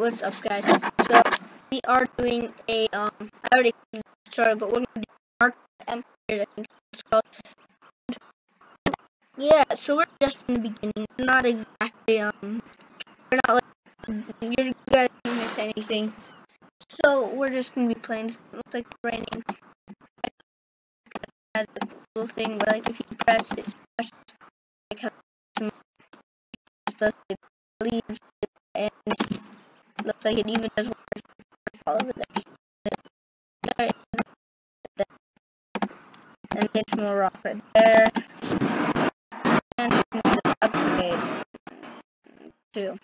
what's up, guys? So we are doing a um. I already started, but we're gonna do Mark Empire. Called. Yeah, so we're just in the beginning. We're not exactly um. We're not like you guys didn't miss anything. So we're just gonna be playing. It looks like raining. Has a cool thing where like if you press it, like stuff it leaves looks like it even does work all over there. And it's more rock right there. And the upgrade too.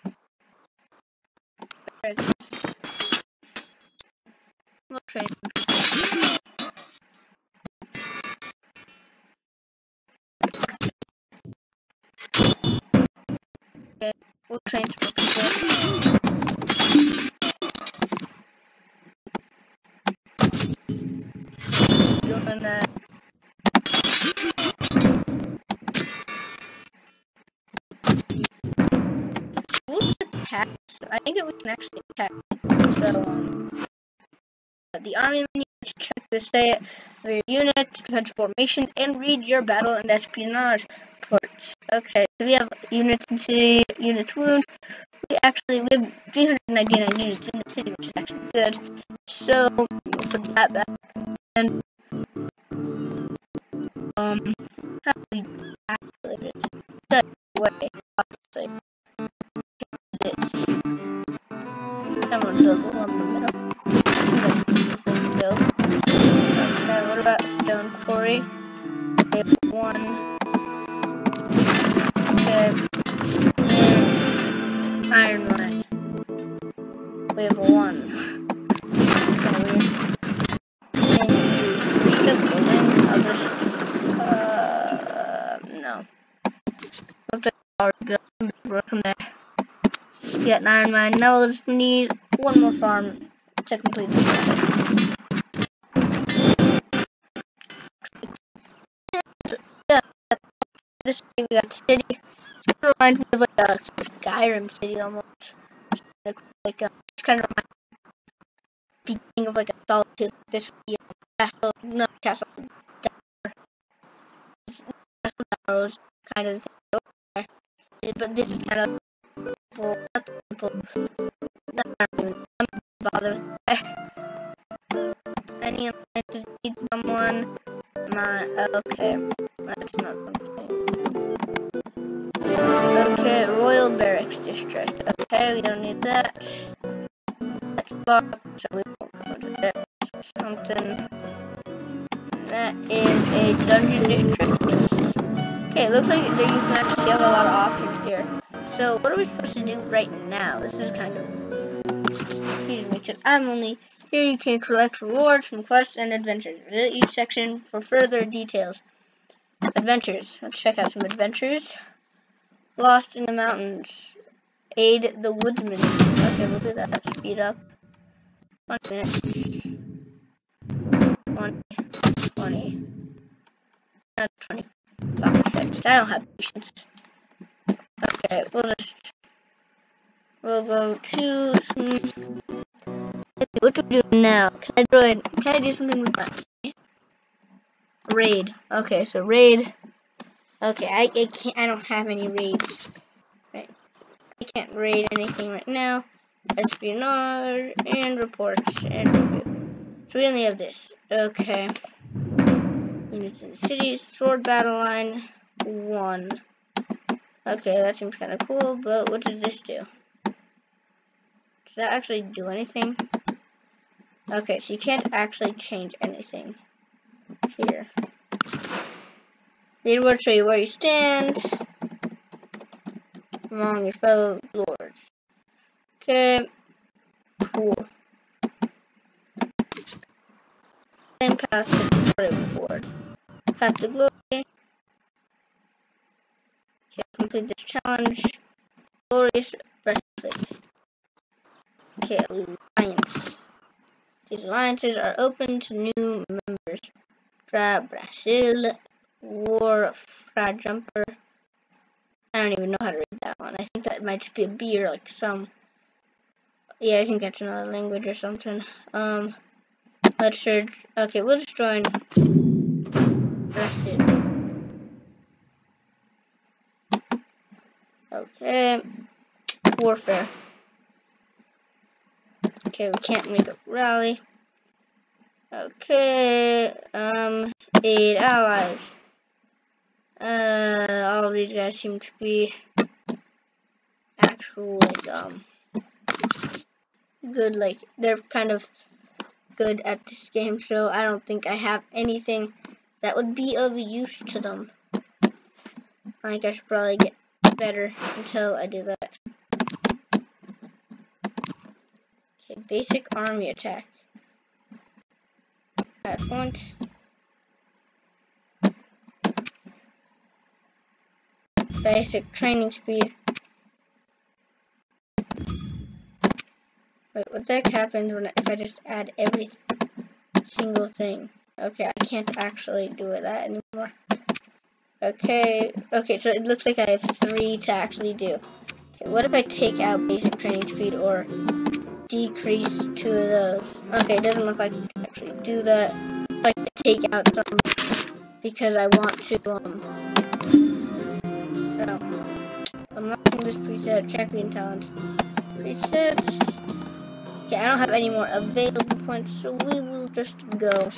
We'll train Okay, we'll train some people. We'll attack. I think that we can actually attack. So, um, the army menu to check the state of your unit, defense formations, and read your battle and espionage reports. Okay, so we have units in city, units wound. We actually we have 399 units in the city, which is actually good. So we'll put that back. And um, how do activate it? That way, obviously. This. Someone build a lumber mill. Build. Okay, what about stone quarry? Broken there. Get an iron mine. Now we'll just need one more farm to complete this. Yeah, this we got city. It reminds me of like a Skyrim city almost. Like, uh, it's kind of reminds of like a Solitude. This would be a castle, no castle. Tower. Kind of the same. Okay. But this is kind of simple. Not simple. Not even. I'm not bother with that. Any appliances need someone? My okay. That's not something. Okay, Royal Barracks District. Okay, we don't need that. That's locked, so we won't go into there. Something. That is a dungeon district. Okay, it looks like you can actually have a lot of options. So, what are we supposed to do right now? This is kind of confusing because I'm only here. You can collect rewards from quests and adventures. Visit each section for further details. Adventures. Let's check out some adventures. Lost in the mountains. Aid the woodsman. Okay, we'll do that. Speed up. One minute. One, twenty. Not twenty. Five seconds. I don't have patience. Okay, we'll just we'll go to. What do we do now? Can I do it? Can I do something with that? Raid. Okay, so raid. Okay, I, I can't. I don't have any raids. Right. I can't raid anything right now. Espionage and reports and review. So we only have this. Okay. Units in cities. Sword battle line one. Okay, that seems kind of cool. But what does this do? Does that actually do anything? Okay, so you can't actually change anything here. They will show you where you stand among your fellow lords. Okay, cool. Then pass the glory board. Pass the glory. Okay, complete this challenge. Glorious breastplate. Okay, alliance. These alliances are open to new members. Fra Brazil, War Fra Jumper. I don't even know how to read that one. I think that might just be a B or like some Yeah, I think that's another language or something. Um, let's search. Okay, we'll just join. Aggressive. Okay. Warfare. Okay, we can't make a rally. Okay, um, aid allies. Uh, all of these guys seem to be actual, um, good, like, they're kind of good at this game, so I don't think I have anything that would be of use to them. I think I should probably get better until I do that. Okay, basic army attack. At once. Basic training speed. Wait, what the heck happens when if I just add every single thing? Okay, I can't actually do it that anymore. Okay, okay, so it looks like I have three to actually do. Okay, what if I take out basic training speed or decrease two of those? Okay, it doesn't look like I can actually do that. I take out some because I want to, um, oh, I'm not this preset, champion talent. Presets. Okay, I don't have any more available points, so we will just go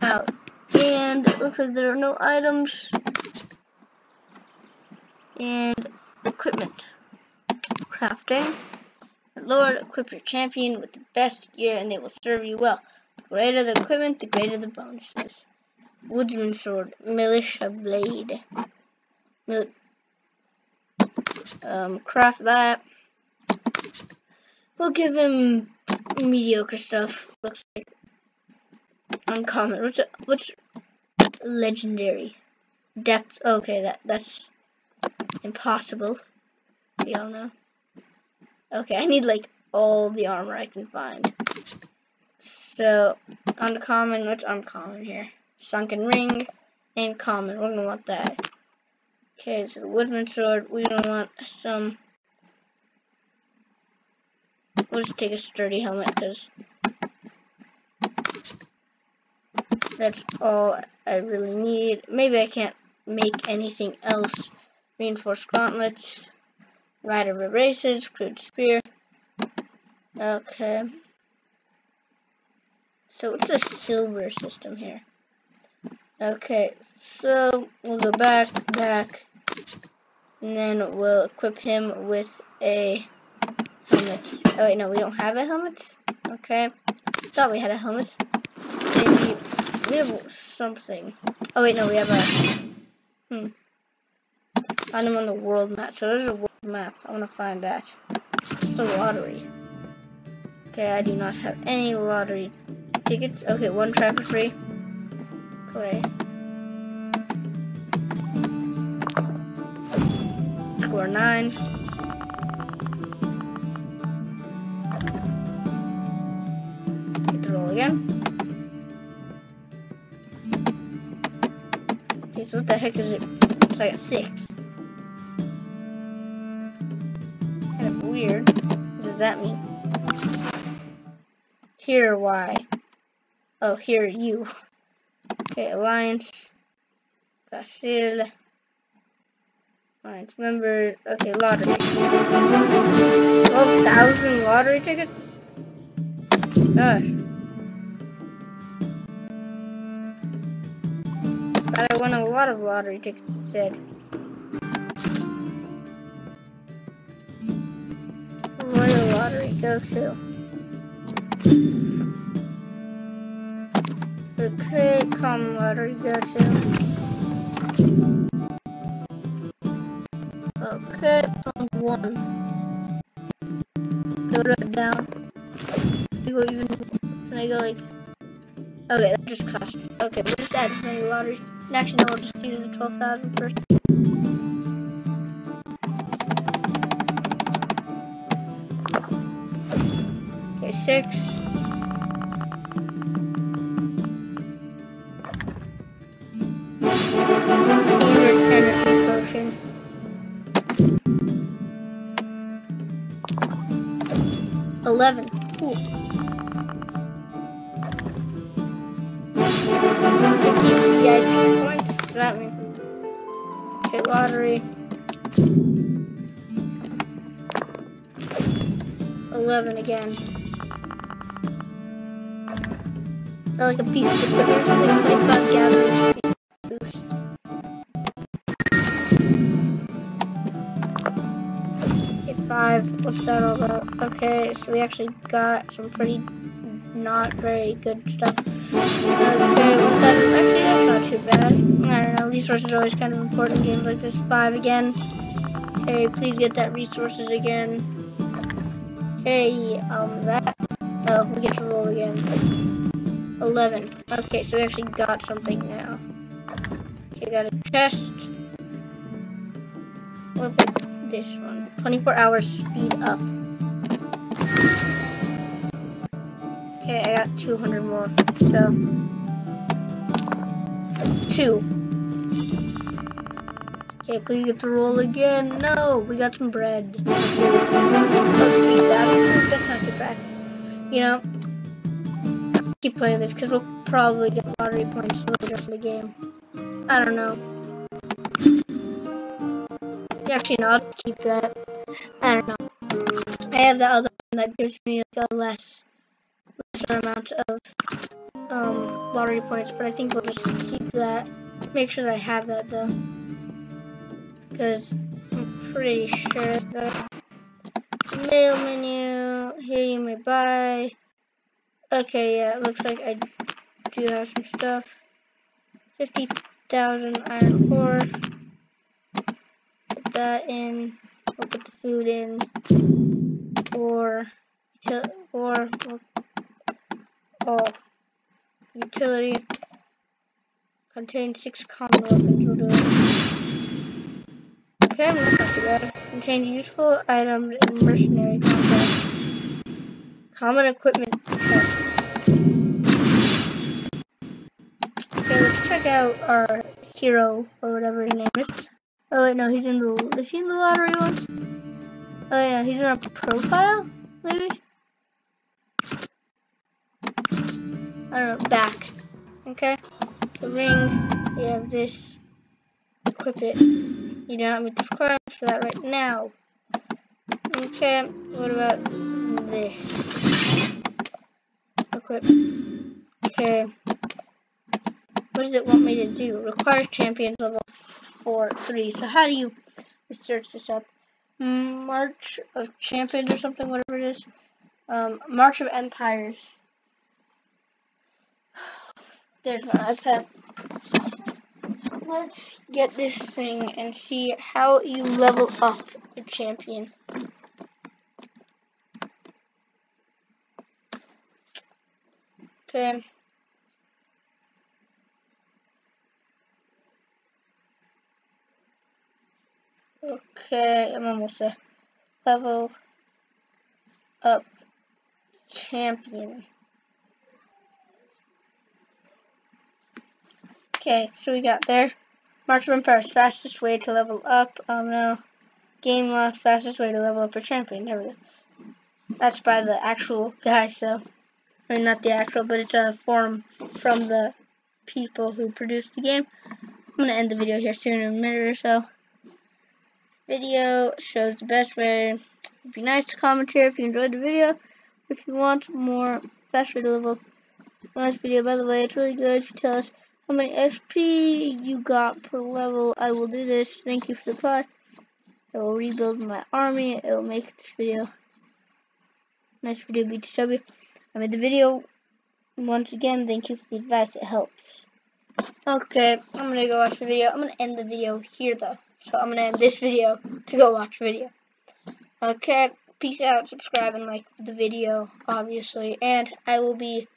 out. And it looks like there are no items. And equipment. Crafting. Lord, equip your champion with the best gear and they will serve you well. The greater the equipment, the greater the bonuses. Woodsman sword, militia blade. Mil um, craft that. We'll give him mediocre stuff. Looks like uncommon. What's what's legendary? Depth. Okay, that that's impossible. We all know. Okay, I need like all the armor I can find. So uncommon. What's uncommon here? Sunken ring and common. We're gonna want that. Okay, so the woodman sword. We're gonna want some We'll just take a sturdy helmet because that's all I really need. Maybe I can't make anything else. Reinforced gauntlets, rider of races, crude spear. Okay. So it's a silver system here? Okay, so we'll go back, back, and then we'll equip him with a helmet. Oh wait, no, we don't have a helmet. Okay, thought we had a helmet. We have something. Oh wait, no, we have a. Hmm. Found him on the world map. So there's a world map. I want to find that. It's a lottery. Okay, I do not have any lottery tickets. Okay, one tracker free. Play. Score nine. Hit the roll again. Okay, so what the heck is it? It's like a six. Kind of weird. What does that mean? Here, why? Oh, here, you. Okay, Alliance. Brazil. Alliance member. Okay, lottery. 12,000 lottery tickets? Gosh. I won a lot of lottery tickets instead. Royal Lottery, go to. Okay, common lottery, go to. Oh, okay, on one. Go to down. You go even, can I go like, okay, that just cost, okay, we'll just add 20 lottery. Actually, no, we'll just use the 12,000 first. Okay, six. 11. Ooh. 50 VIP points. Does that mean? Okay, lottery. 11 again. So like a piece of equipment 25 gathering boost. Okay, 5. What's that all about? Okay, so we actually got some pretty not very good stuff. Okay? Actually, that's not too bad. I don't know, resources are always kind of important in games like this. 5 again. Okay, please get that resources again. Okay, um, that. Oh, we get to roll again. 11. Okay, so we actually got something now. Okay, got a chest. What about this one? 24 hours speed up. I got 200 more. So, two. Okay, we get the roll again? No, we got some bread. That's not too bad. You know, keep playing this because we'll probably get lottery points later in the game. I don't know. Actually, no, I'll keep that. I don't know. I have the other one that gives me like a less, lesser amount of um, lottery points, but I think we'll just keep that. Make sure that I have that though. Because I'm pretty sure that mail menu here you may buy. Okay yeah it looks like I do have some stuff. 50,000 iron ore. Put that in. We'll put the food in. Or or oh utility contains six common weapons we'll Okay, bad. Contains useful items in mercenary combat. Common equipment. Okay, let's check out our hero, or whatever his name is. Oh wait, no, he's in the, is he in the lottery one? Oh yeah, he's in our profile, maybe? I don't know, back. Okay, so ring, we have this, equip it. You don't meet the requirements for that right now. Okay, what about this? Equip. Okay. What does it want me to do? Requires champions level 4, 3. So how do you search this up? March of Champions or something, whatever it is. Um, March of Empires. There's my iPad let's get this thing and see how you level up a champion. Okay. Okay, I'm almost a level up champion. Okay, so we got there. March of Empires, fastest way to level up. Um, no. Gameloft, fastest way to level up a champion. There we go. That's by the actual guy, so. I mean, not the actual, but it's a form from the people who produced the game. I'm going to end the video here soon in a minute or so. Video shows the best way. It'd be nice to comment here if you enjoyed the video. If you want more fast way to level up. nice video, by the way, it's really good if you tell us how many XP you got per level. I will do this. Thank you for the pod. I will rebuild my army. It will make this video. Nice video, BTW. I made the video. Once again, thank you for the advice. It helps. Okay, I'm gonna go watch the video. I'm gonna end the video here though. So I'm gonna end this video to go watch video. Okay, peace out, subscribe, and like the video, obviously. And I will be